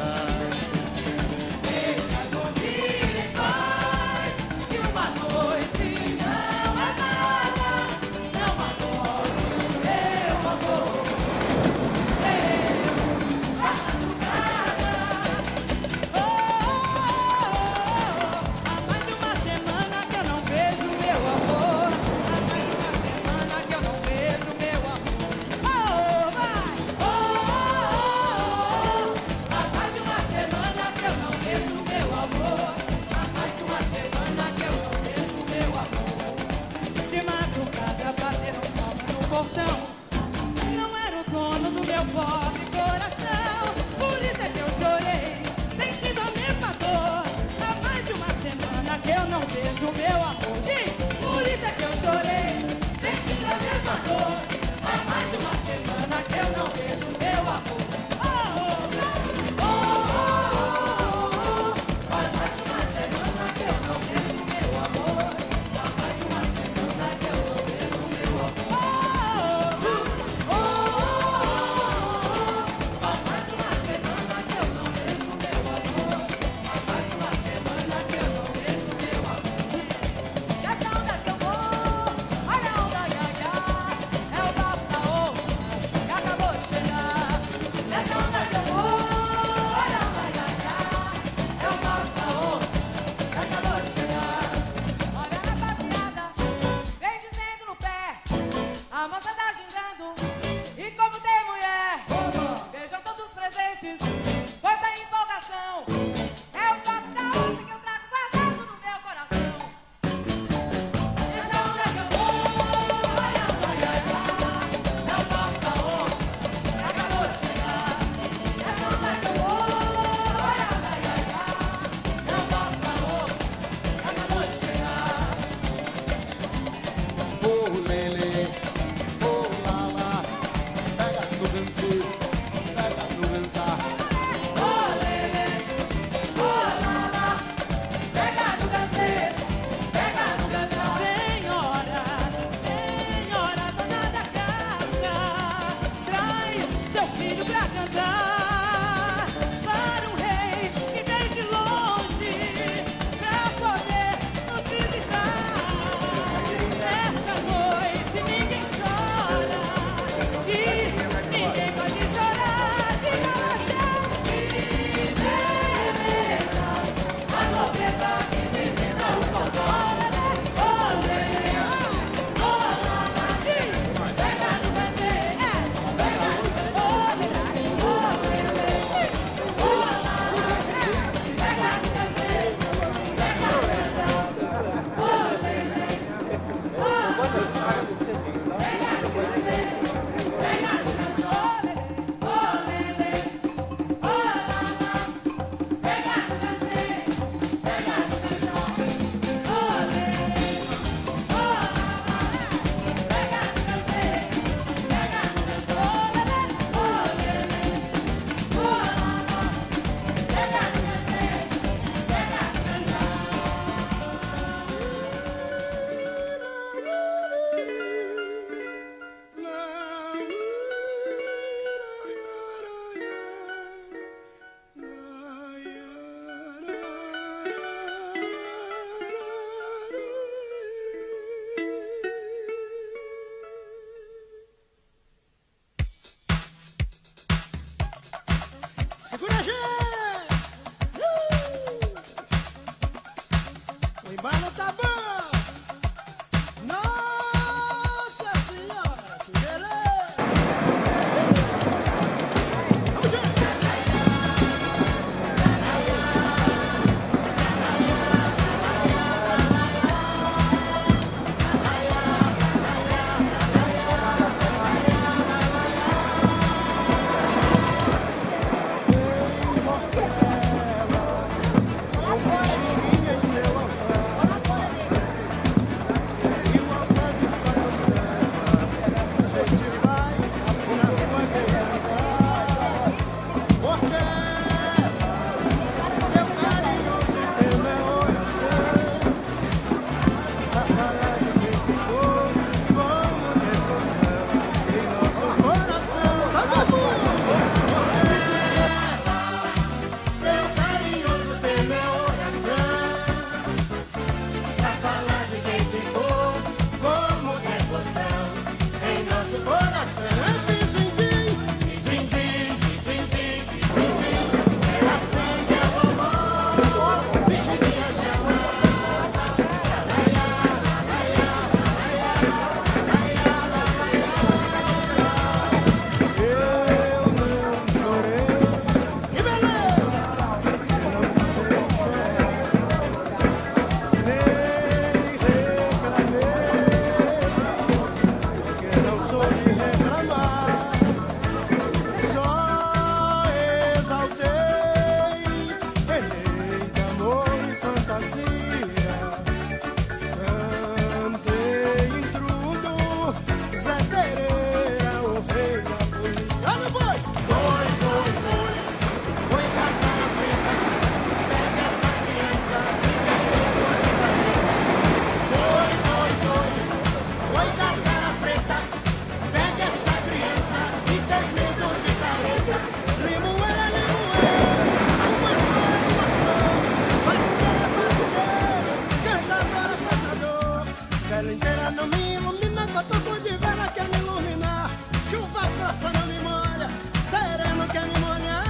Bye. far. Me ilumina, cotoco de vela quer me iluminar. Chuva grossa não me molha, sereno quer me molhar.